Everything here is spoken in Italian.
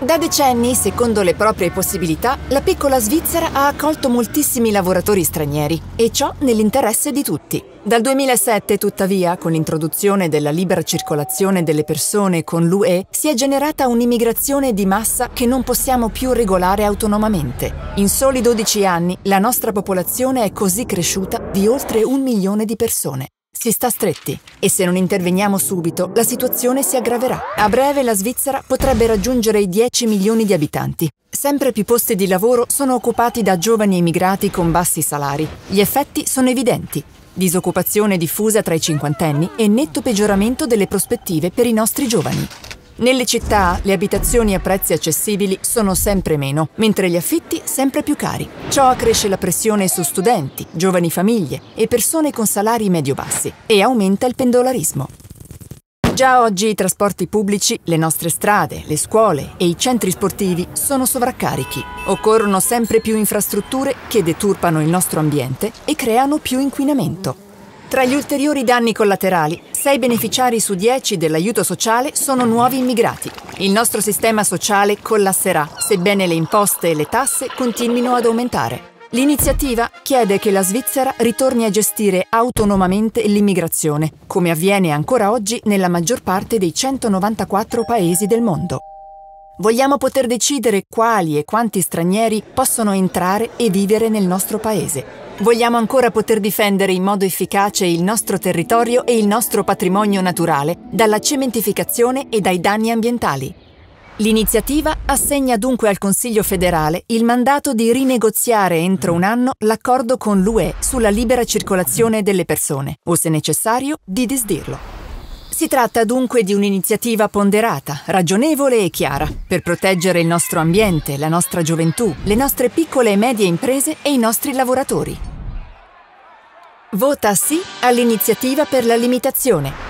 Da decenni, secondo le proprie possibilità, la piccola Svizzera ha accolto moltissimi lavoratori stranieri e ciò nell'interesse di tutti. Dal 2007, tuttavia, con l'introduzione della libera circolazione delle persone con l'UE, si è generata un'immigrazione di massa che non possiamo più regolare autonomamente. In soli 12 anni la nostra popolazione è così cresciuta di oltre un milione di persone. Si sta stretti e se non interveniamo subito la situazione si aggraverà. A breve la Svizzera potrebbe raggiungere i 10 milioni di abitanti. Sempre più posti di lavoro sono occupati da giovani immigrati con bassi salari. Gli effetti sono evidenti. Disoccupazione diffusa tra i cinquantenni e netto peggioramento delle prospettive per i nostri giovani. Nelle città le abitazioni a prezzi accessibili sono sempre meno, mentre gli affitti sempre più cari. Ciò accresce la pressione su studenti, giovani famiglie e persone con salari medio-bassi e aumenta il pendolarismo. Già oggi i trasporti pubblici, le nostre strade, le scuole e i centri sportivi sono sovraccarichi. Occorrono sempre più infrastrutture che deturpano il nostro ambiente e creano più inquinamento. Tra gli ulteriori danni collaterali, 6 beneficiari su 10 dell'aiuto sociale sono nuovi immigrati. Il nostro sistema sociale collasserà, sebbene le imposte e le tasse continuino ad aumentare. L'iniziativa chiede che la Svizzera ritorni a gestire autonomamente l'immigrazione, come avviene ancora oggi nella maggior parte dei 194 paesi del mondo. Vogliamo poter decidere quali e quanti stranieri possono entrare e vivere nel nostro paese. Vogliamo ancora poter difendere in modo efficace il nostro territorio e il nostro patrimonio naturale dalla cementificazione e dai danni ambientali. L'iniziativa assegna dunque al Consiglio federale il mandato di rinegoziare entro un anno l'accordo con l'UE sulla libera circolazione delle persone, o se necessario, di disdirlo. Si tratta dunque di un'iniziativa ponderata, ragionevole e chiara, per proteggere il nostro ambiente, la nostra gioventù, le nostre piccole e medie imprese e i nostri lavoratori. Vota sì all'iniziativa per la limitazione